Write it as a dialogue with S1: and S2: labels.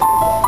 S1: you